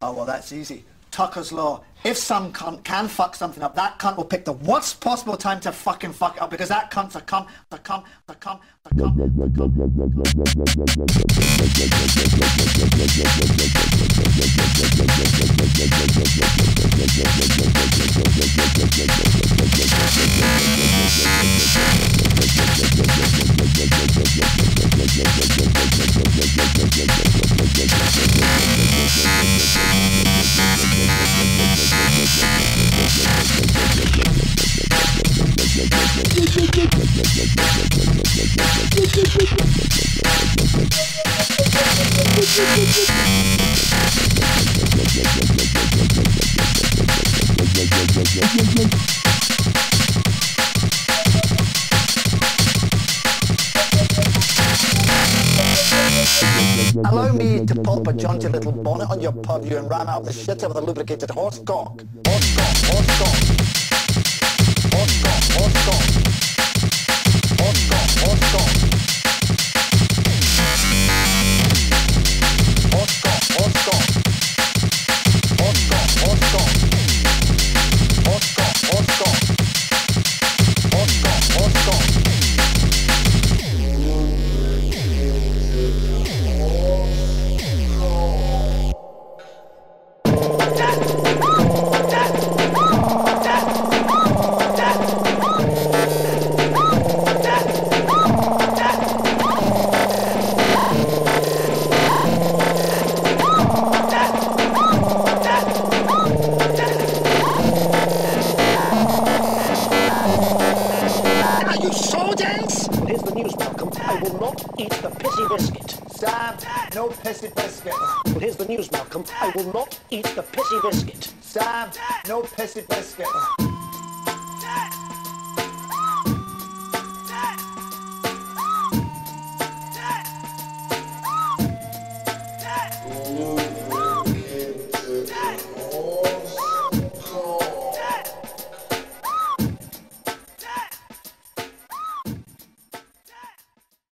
Oh, well, that's easy. Tucker's Law. If some cunt can fuck something up, that cunt will pick the worst possible time to fucking fuck it up because that cunt's a cunt, the cunt, the cunt, the cunt. Allow me to pop a jaunty little bonnet on your purview and ram out the shit with a lubricated horse cock. Horse Soldiers? Here's the news, Malcolm. I will not eat the pissy biscuit. Sam, no pissy biscuit. Here's the news, Malcolm. I will not eat the pissy biscuit. Sam, no pissy biscuit.